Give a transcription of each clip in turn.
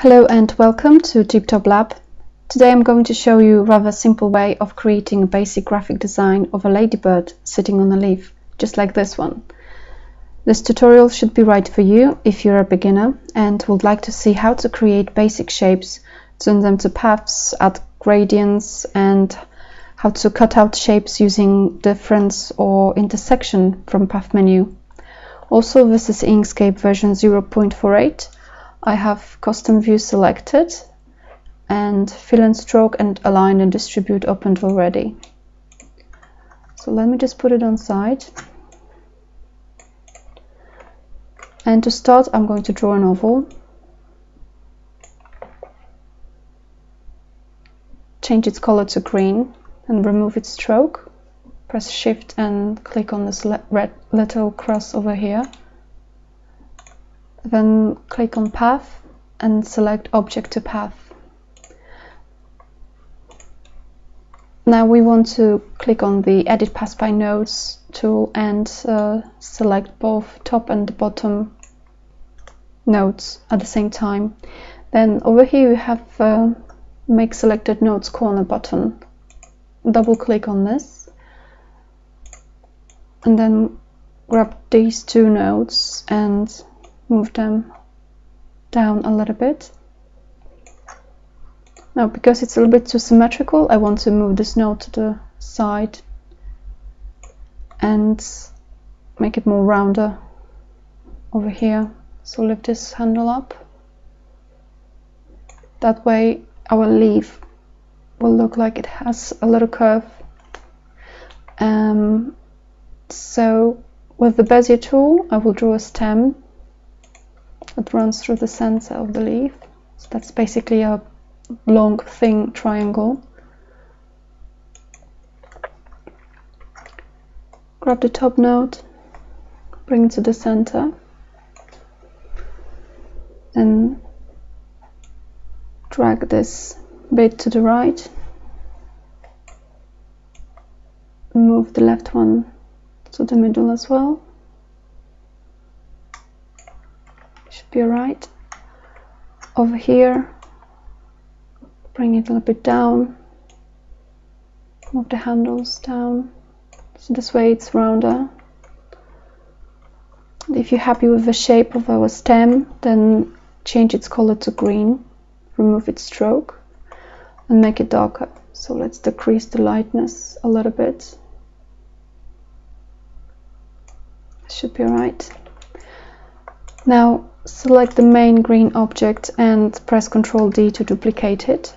Hello and welcome to TipTop Lab. Today I'm going to show you a rather simple way of creating a basic graphic design of a ladybird sitting on a leaf, just like this one. This tutorial should be right for you if you're a beginner and would like to see how to create basic shapes, turn them to paths, add gradients and how to cut out shapes using difference or intersection from path menu. Also this is Inkscape version 0.48 I have custom view selected and fill and stroke and align and distribute opened already. So let me just put it on side. And to start, I'm going to draw an oval. Change its color to green and remove its stroke. Press shift and click on this red little cross over here. Then click on Path and select Object to Path. Now we want to click on the Edit Path by Nodes tool and uh, select both top and bottom nodes at the same time. Then over here we have uh, Make Selected Nodes corner button. Double click on this and then grab these two nodes and move them down a little bit. Now, because it's a little bit too symmetrical, I want to move this node to the side and make it more rounder over here. So lift this handle up. That way our leaf will look like it has a little curve. Um, so with the Bezier tool, I will draw a stem that runs through the center of the leaf. So that's basically a long thin triangle. Grab the top node, bring it to the center, and drag this bit to the right. Move the left one to the middle as well. Be right over here. Bring it a little bit down. Move the handles down. So this way it's rounder. If you're happy with the shape of our stem then change its color to green. Remove its stroke and make it darker. So let's decrease the lightness a little bit. Should be right. Now Select the main green object and press Ctrl D to duplicate it.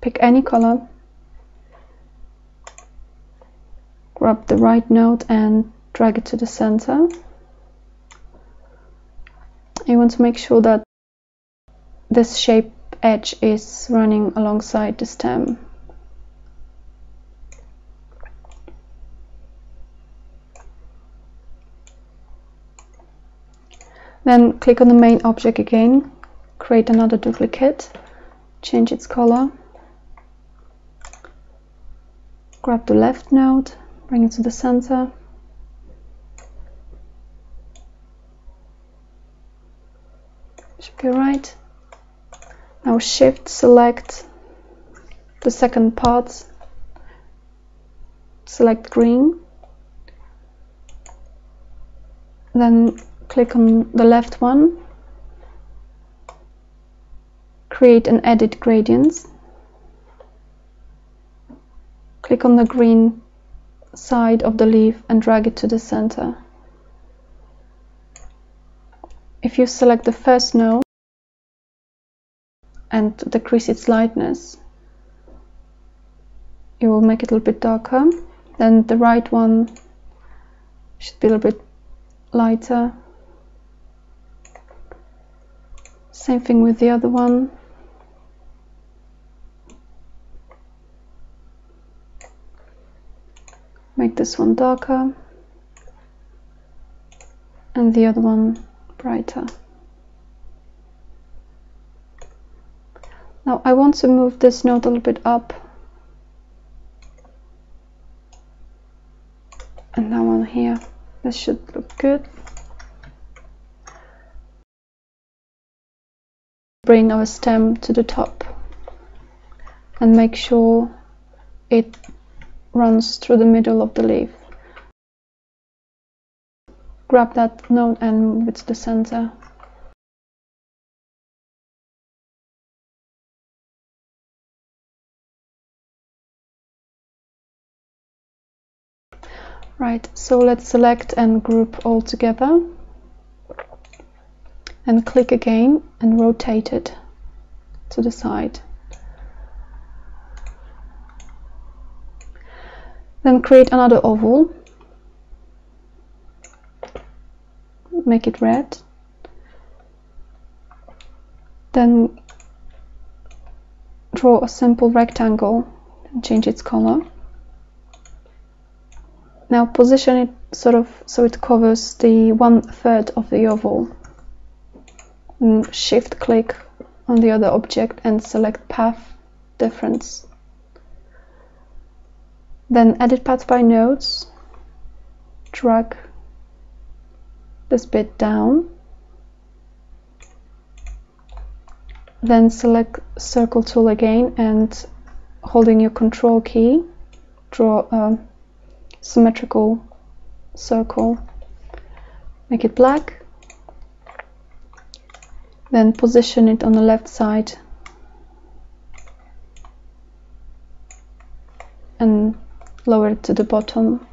Pick any color. Grab the right node and drag it to the center. You want to make sure that this shape edge is running alongside the stem. Then click on the main object again, create another duplicate, change its color, grab the left node, bring it to the center, should be right. Now shift select the second part, select green, then click on the left one, create and edit gradients, click on the green side of the leaf and drag it to the center. If you select the first node and decrease its lightness, you will make it a little bit darker. Then the right one should be a little bit lighter Same thing with the other one. Make this one darker and the other one brighter. Now I want to move this node a little bit up and now on here. This should look good. Bring our stem to the top and make sure it runs through the middle of the leaf. Grab that node and move it to the center. Right, so let's select and group all together and click again and rotate it to the side. Then create another oval, make it red, then draw a simple rectangle and change its color. Now position it sort of so it covers the one third of the oval. And shift click on the other object and select path difference. Then edit path by nodes, drag this bit down, then select circle tool again and holding your control key, draw a symmetrical circle, make it black, then position it on the left side and lower it to the bottom.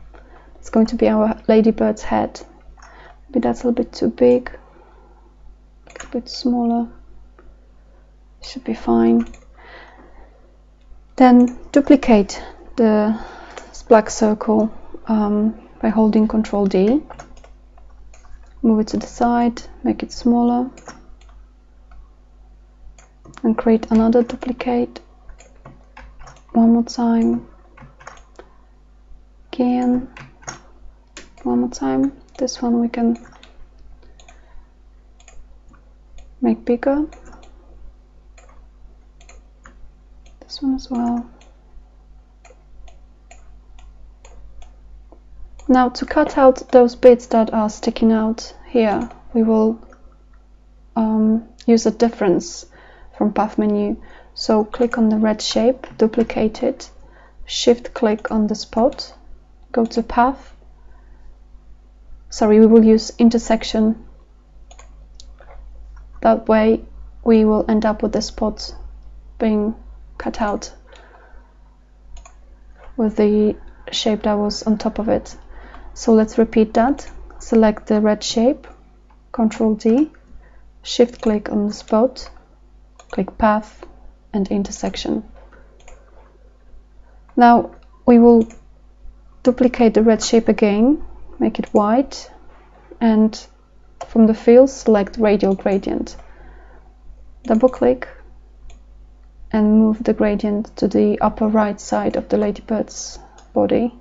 It's going to be our ladybird's head. Maybe that's a little bit too big. a bit smaller. Should be fine. Then duplicate the black circle um, by holding Ctrl D Move it to the side, make it smaller, and create another duplicate. One more time. Again. One more time. This one we can make bigger. This one as well. Now to cut out those bits that are sticking out here we will um, use a difference from path menu. So click on the red shape duplicate it shift click on the spot go to path. Sorry we will use intersection. That way we will end up with the spot being cut out with the shape that was on top of it. So let's repeat that. Select the red shape Control D shift click on the spot click path and intersection now we will duplicate the red shape again, make it white, and from the field select radial gradient. Double click and move the gradient to the upper right side of the ladybird's body.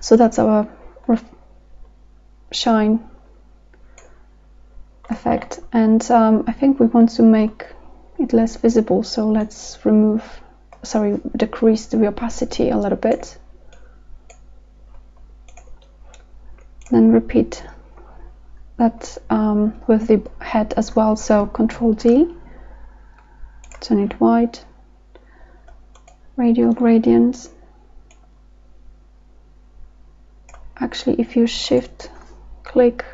So that's our shine effect. And um, I think we want to make it less visible so let's remove sorry decrease the opacity a little bit. Then repeat that um, with the head as well so control D turn it white radial gradients. Actually if you shift click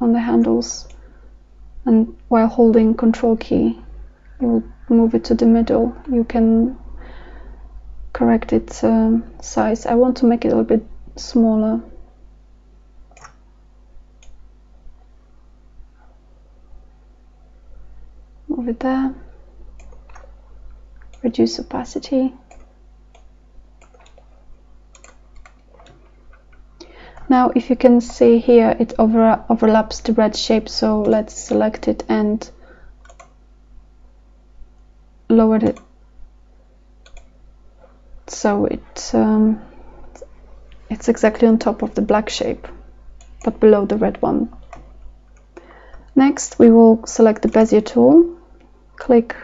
on the handles and while holding control key you move it to the middle. You can correct its um, size. I want to make it a little bit smaller. Move it there. Reduce opacity now if you can see here it over overlaps the red shape so let's select it and lower it so it um, it's exactly on top of the black shape but below the red one. Next we will select the Bezier tool click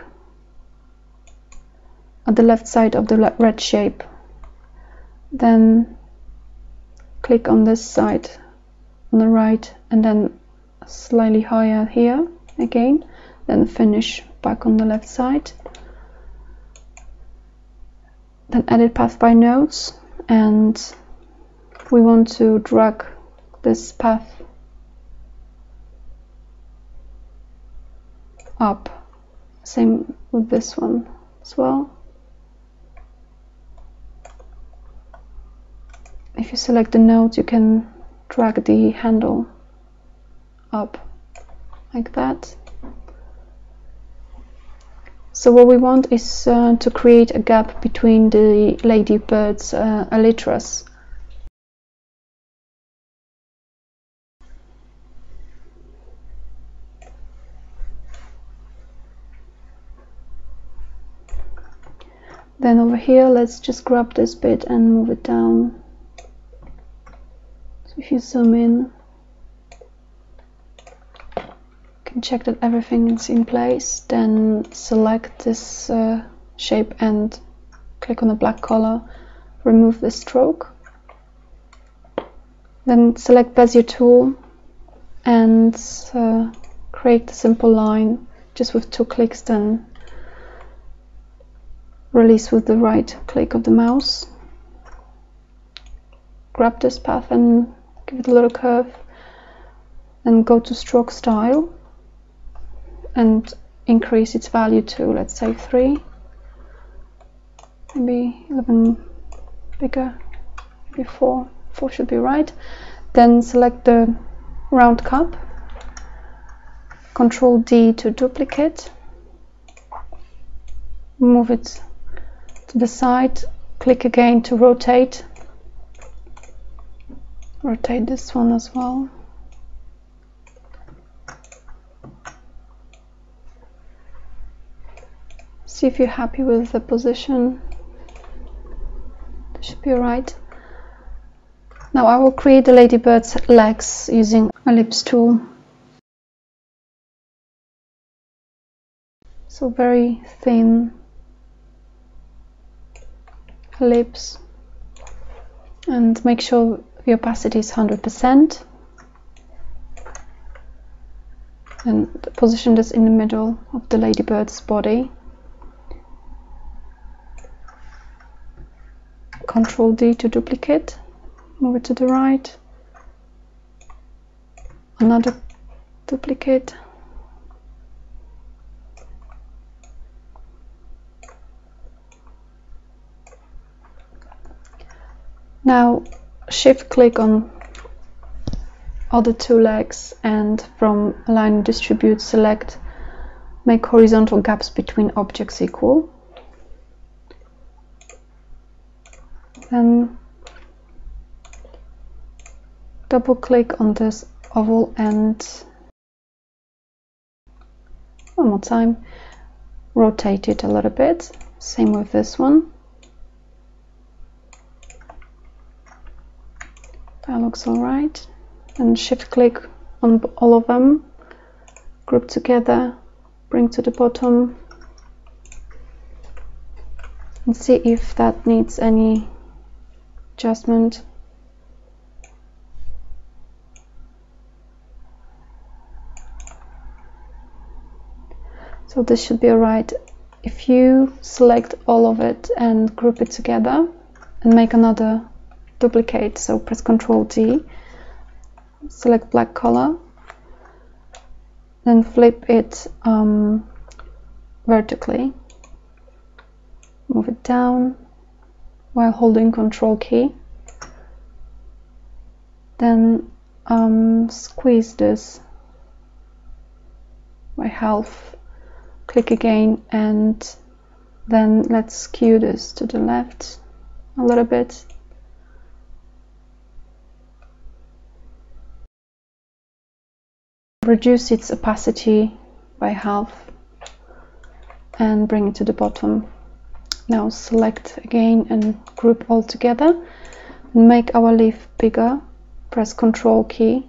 at the left side of the red shape then click on this side on the right and then slightly higher here again then finish back on the left side. Then edit path by nodes and we want to drag this path up. Same with this one as well you select the node you can drag the handle up like that. So what we want is uh, to create a gap between the ladybird's uh, elytras then over here let's just grab this bit and move it down if you zoom in you can check that everything is in place then select this uh, shape and click on the black color remove the stroke. Then select bezier tool and uh, create a simple line just with two clicks then release with the right click of the mouse. Grab this path and give it a little curve and go to stroke style and increase its value to let's say 3 maybe 11 bigger maybe 4 4 should be right. Then select the round cap control D to duplicate move it to the side click again to rotate rotate this one as well. See if you're happy with the position. Should be right now I will create the ladybird's legs using ellipse tool. So very thin lips. And make sure the opacity is 100% and position this in the middle of the ladybird's body. Control D to duplicate. Move it to the right. Another duplicate. Now shift click on other two legs and from align distribute select make horizontal gaps between objects equal. Then double click on this oval and one more time rotate it a little bit same with this one looks alright and shift click on all of them. Group together. Bring to the bottom. And see if that needs any adjustment. So this should be alright if you select all of it and group it together and make another duplicate so press ctrl D select black color then flip it um, vertically. Move it down while holding Ctrl key then um, squeeze this by half. Click again and then let's skew this to the left a little bit reduce its opacity by half and bring it to the bottom. Now select again and group all together make our leaf bigger. Press ctrl key.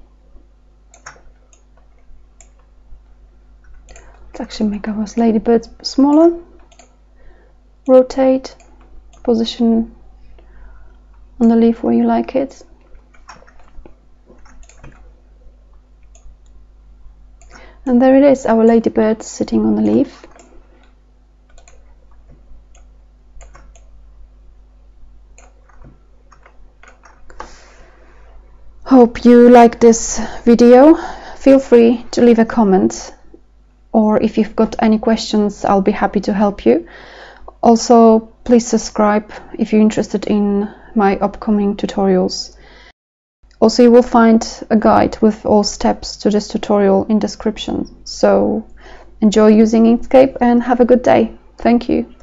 Let's actually make our ladybird smaller. Rotate position on the leaf where you like it And there it is, our ladybird sitting on the leaf. Hope you like this video. Feel free to leave a comment or if you've got any questions I'll be happy to help you. Also please subscribe if you're interested in my upcoming tutorials. Also you will find a guide with all steps to this tutorial in description. So enjoy using Inkscape and have a good day. Thank you.